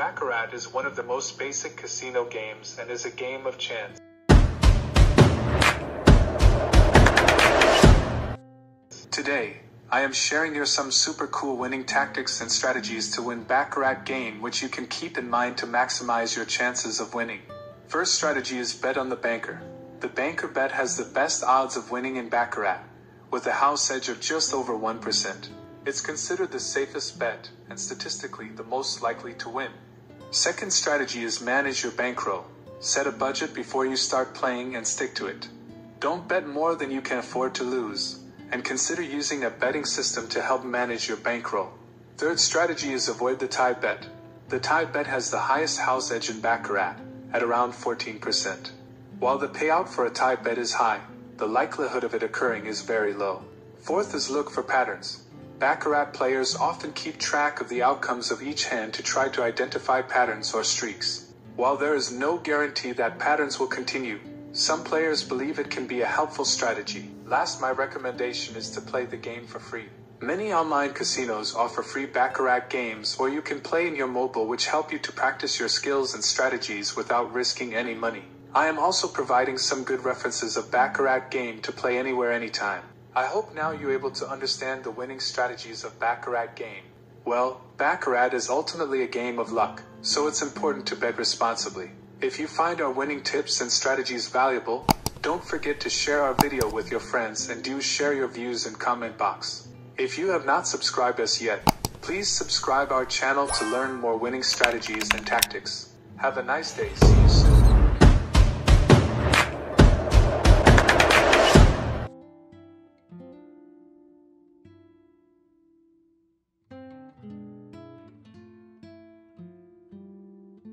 Baccarat is one of the most basic casino games and is a game of chance. Today, I am sharing you some super cool winning tactics and strategies to win Baccarat game which you can keep in mind to maximize your chances of winning. First strategy is bet on the banker. The banker bet has the best odds of winning in Baccarat, with a house edge of just over 1%. It's considered the safest bet and statistically the most likely to win. Second strategy is manage your bankroll. Set a budget before you start playing and stick to it. Don't bet more than you can afford to lose, and consider using a betting system to help manage your bankroll. Third strategy is avoid the tie bet. The tie bet has the highest house edge in Baccarat, at around 14%. While the payout for a tie bet is high, the likelihood of it occurring is very low. Fourth is look for patterns. Baccarat players often keep track of the outcomes of each hand to try to identify patterns or streaks. While there is no guarantee that patterns will continue, some players believe it can be a helpful strategy. Last, my recommendation is to play the game for free. Many online casinos offer free Baccarat games or you can play in your mobile which help you to practice your skills and strategies without risking any money. I am also providing some good references of Baccarat game to play anywhere anytime. I hope now you're able to understand the winning strategies of Baccarat game. Well, Baccarat is ultimately a game of luck, so it's important to bet responsibly. If you find our winning tips and strategies valuable, don't forget to share our video with your friends and do share your views in comment box. If you have not subscribed us yet, please subscribe our channel to learn more winning strategies and tactics. Have a nice day. See you soon.